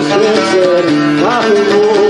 dizer arrumou